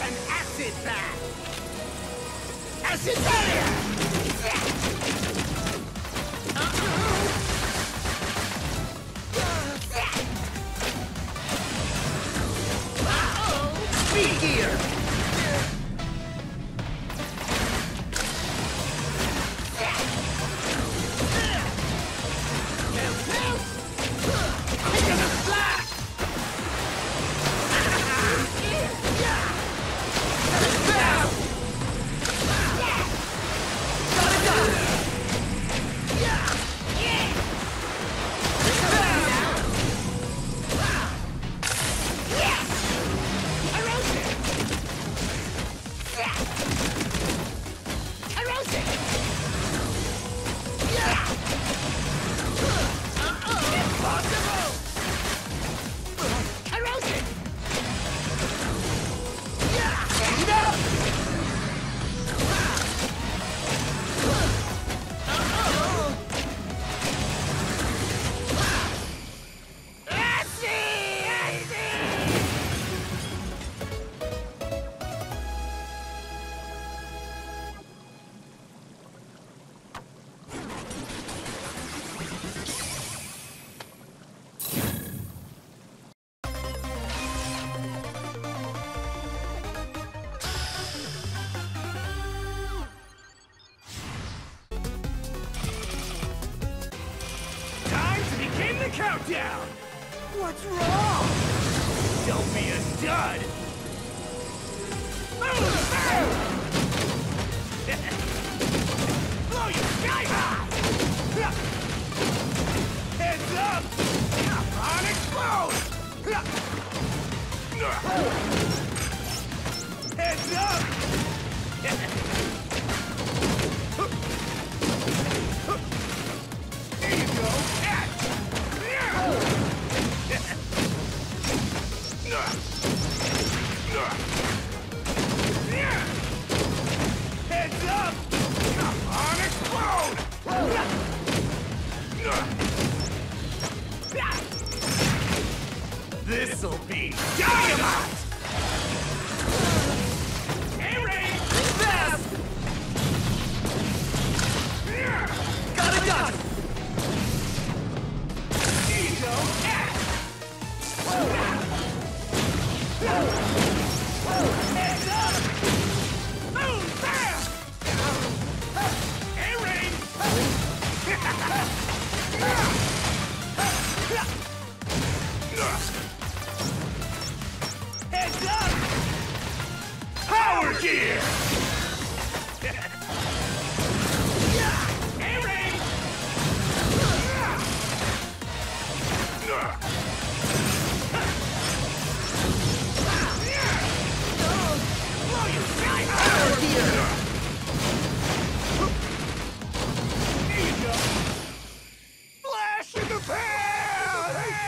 an acid bath! Acid barrier! countdown! What's wrong? Don't be a dud! Blow your sky high! Heads up! On explode! Heads up! This'll be dynamite!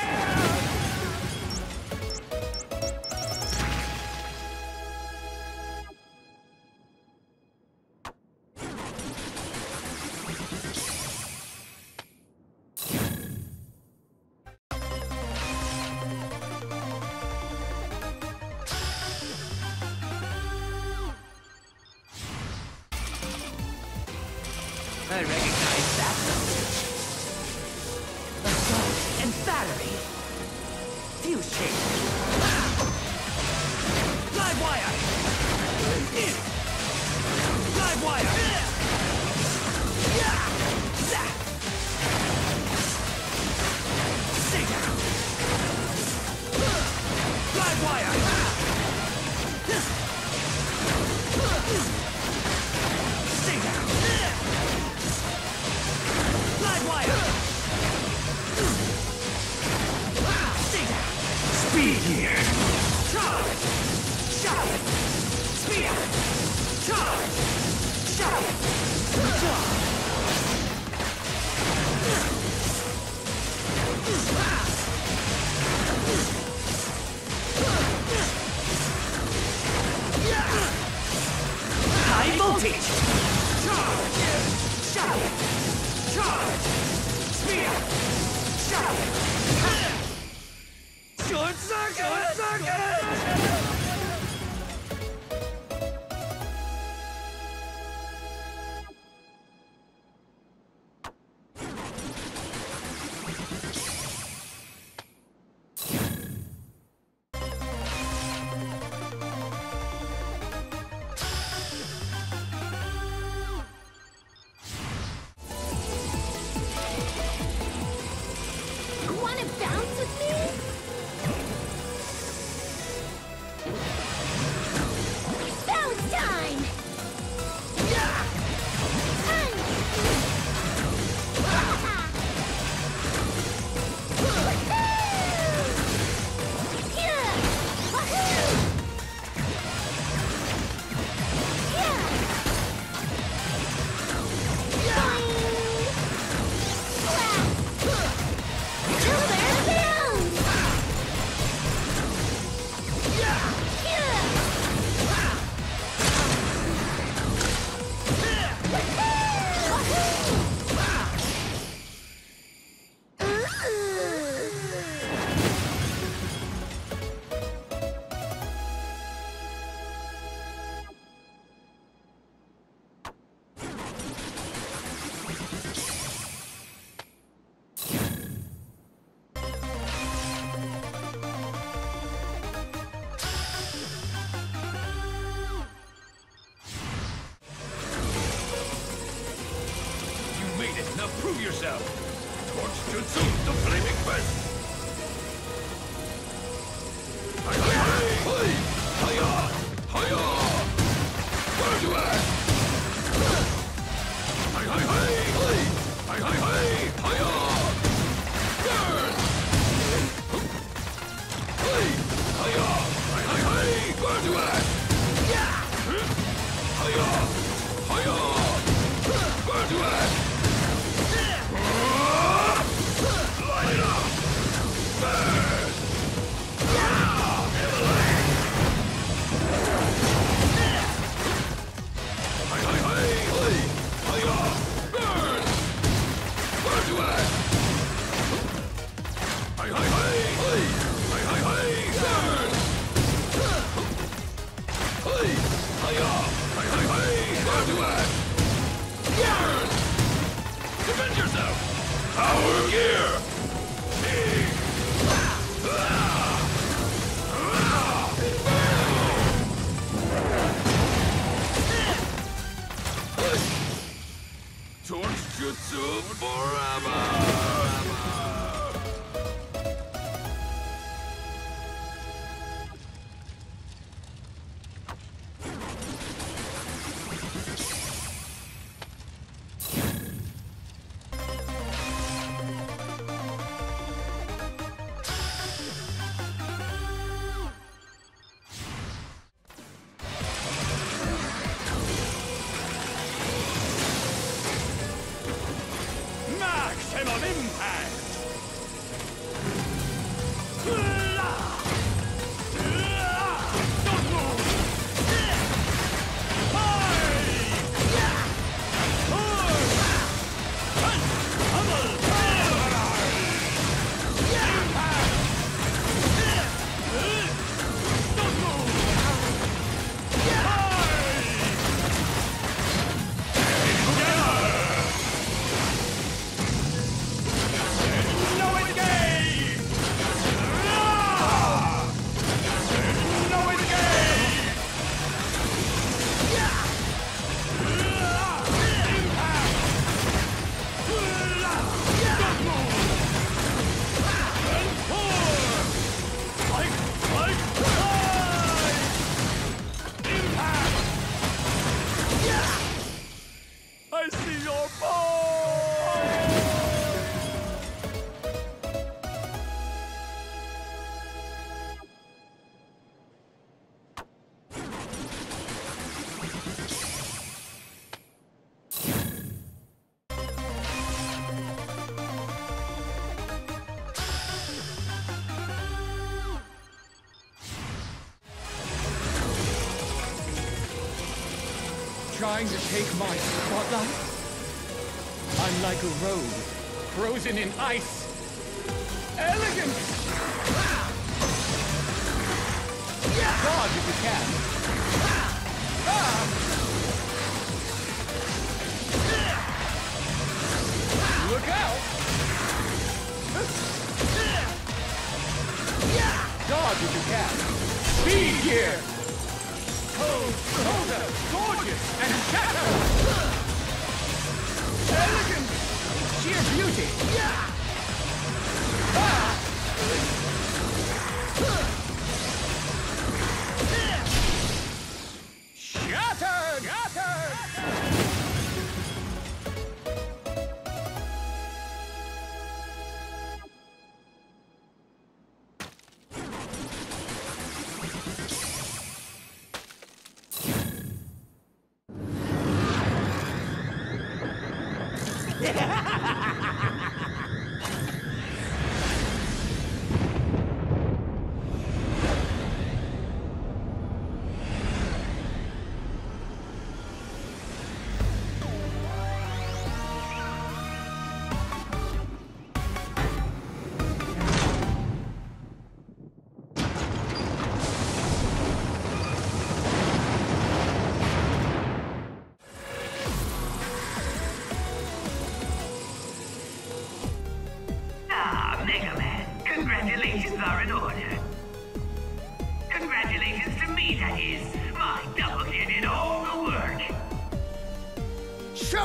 Yeah! do I? Yeah! Hiya! Hiya! Power gear! Ah! Ah! Torch Jutsu forever! Trying to take my spotlight? I'm like a road, frozen in ice. Elegance! Dodge if you can. Look out! Dodge if you can. Speed gear! Pose, Coda, gorgeous, and shatter! Elegant! Sheer beauty! Shattered!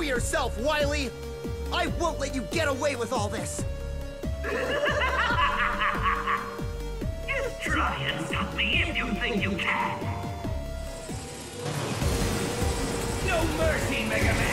Show yourself, Wily! I won't let you get away with all this! Try and stop me if you think you can. No mercy, Mega Man!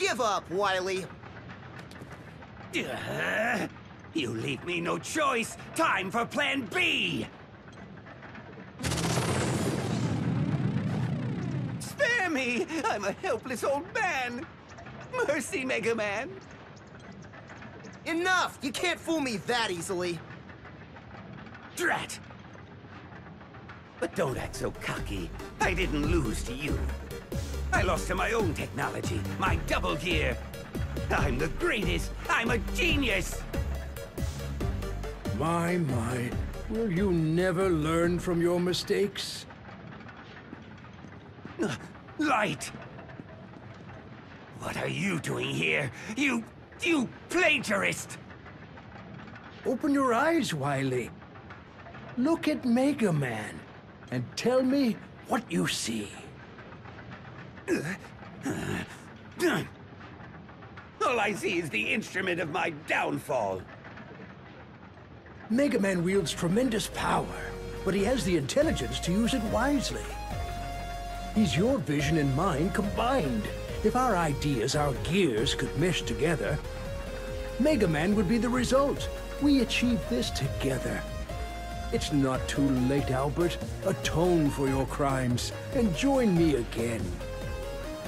Give up, Wily. Uh, you leave me no choice. Time for Plan B. Spare me! I'm a helpless old man. Mercy, Mega Man. Enough! You can't fool me that easily. Drat! But don't act so cocky. I didn't lose to you. I lost to my own technology, my double gear. I'm the greatest. I'm a genius. My, my. Will you never learn from your mistakes? Light! What are you doing here? You... you plagiarist! Open your eyes, Wily. Look at Mega Man and tell me what you see. All I see is the instrument of my downfall. Mega Man wields tremendous power, but he has the intelligence to use it wisely. He's your vision and mine combined. If our ideas, our gears, could mesh together, Mega Man would be the result. We achieved this together. It's not too late, Albert. Atone for your crimes and join me again.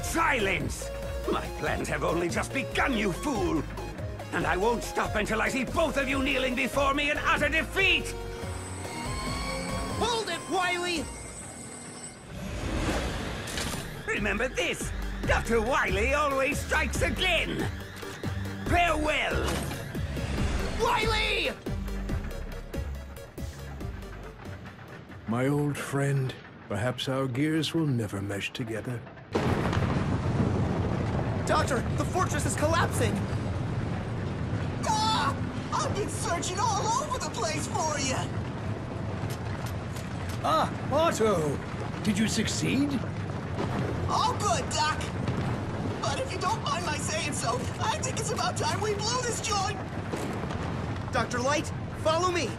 Silence! My plans have only just begun, you fool! And I won't stop until I see both of you kneeling before me in utter defeat! Hold it, Wily! Remember this! Dr. Wily always strikes again! Farewell! Wily! My old friend, perhaps our gears will never mesh together. Doctor, the fortress is collapsing! Ah! I've been searching all over the place for you! Ah, Auto! Did you succeed? All good, Doc! But if you don't mind my saying so, I think it's about time we blew this joint! Dr. Light, follow me!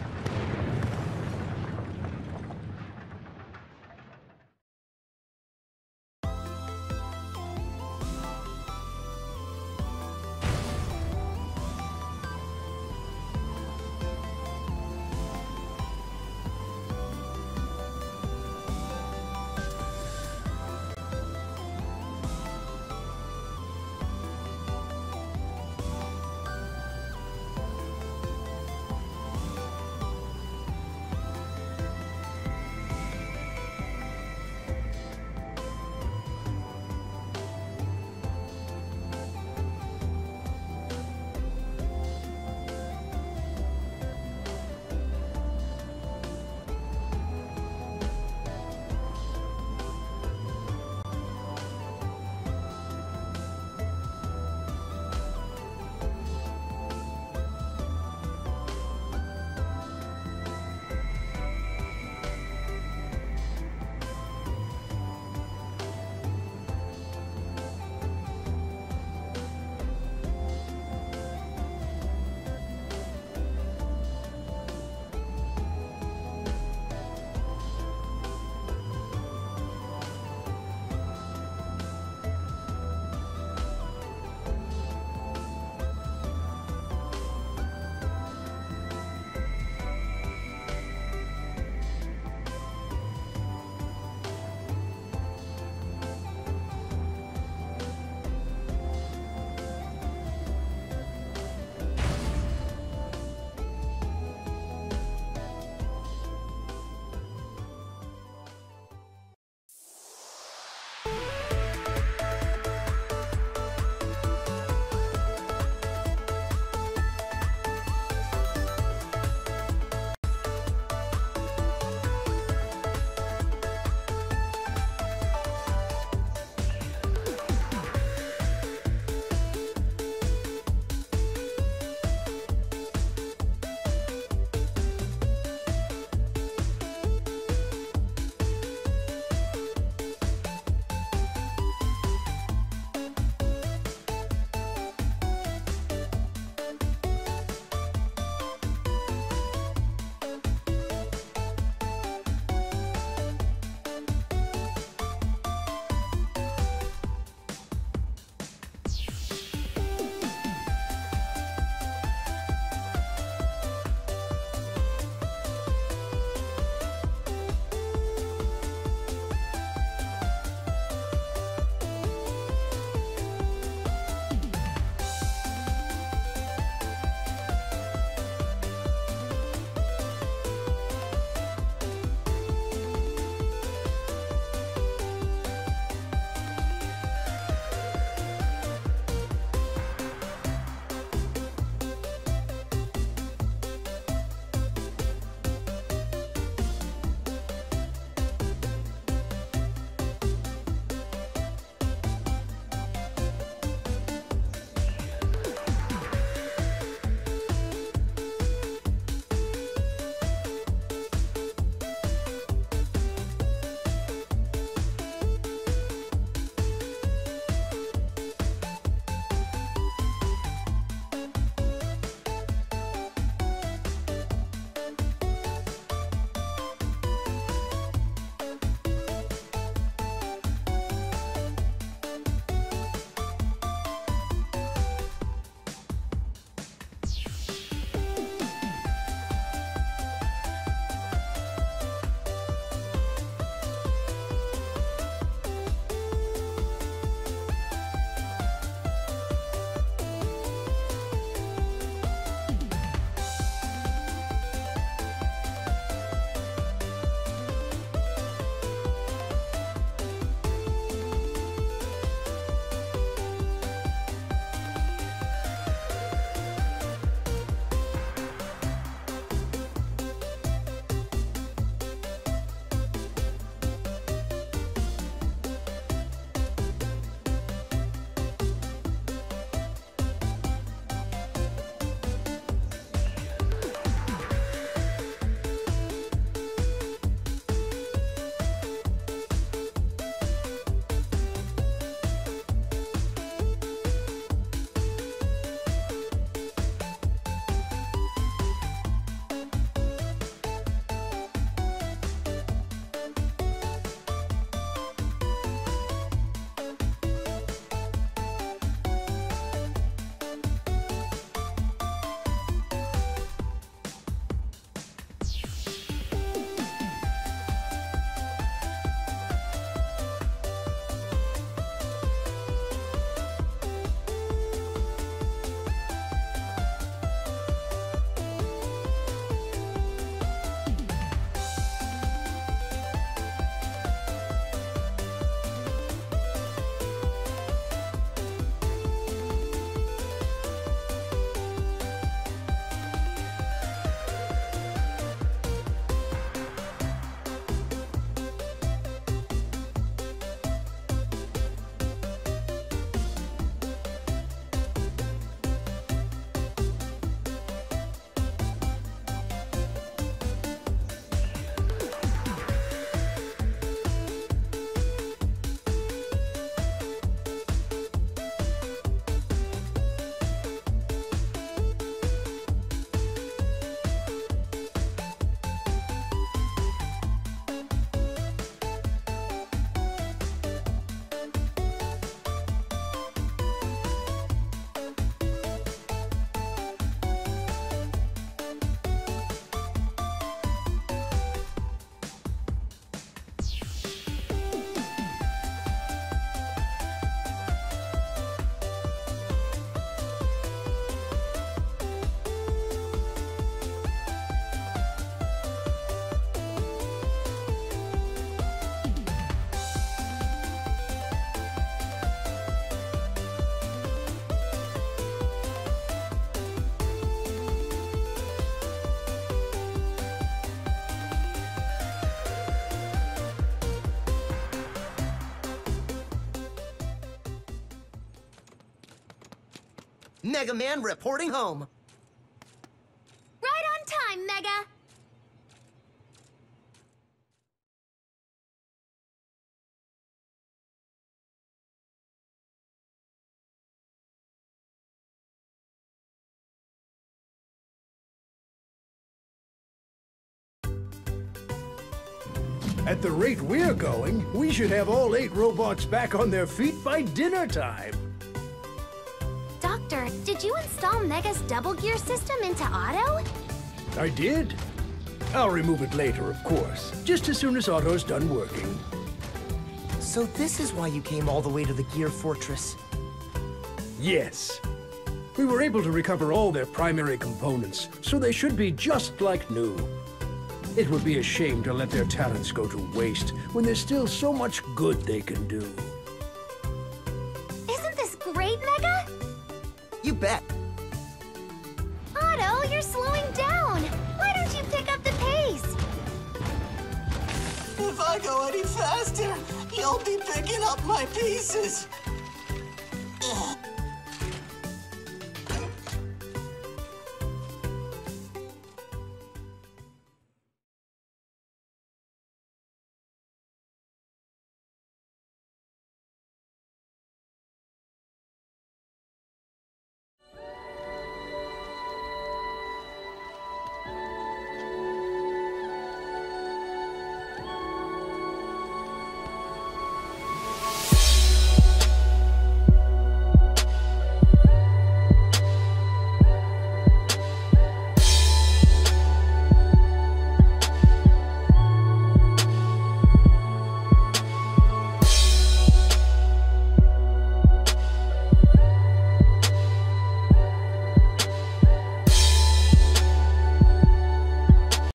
Mega Man reporting home. Right on time, Mega! At the rate we're going, we should have all eight robots back on their feet by dinner time. Doctor, did you install Mega's double gear system into Auto? I did. I'll remove it later, of course, just as soon as Auto's done working. So this is why you came all the way to the Gear Fortress. Yes. We were able to recover all their primary components, so they should be just like new. It would be a shame to let their talents go to waste when there's still so much good they can do. You bet. Auto, you're slowing down. Why don't you pick up the pace? If I go any faster, you'll be picking up my pieces. Ugh.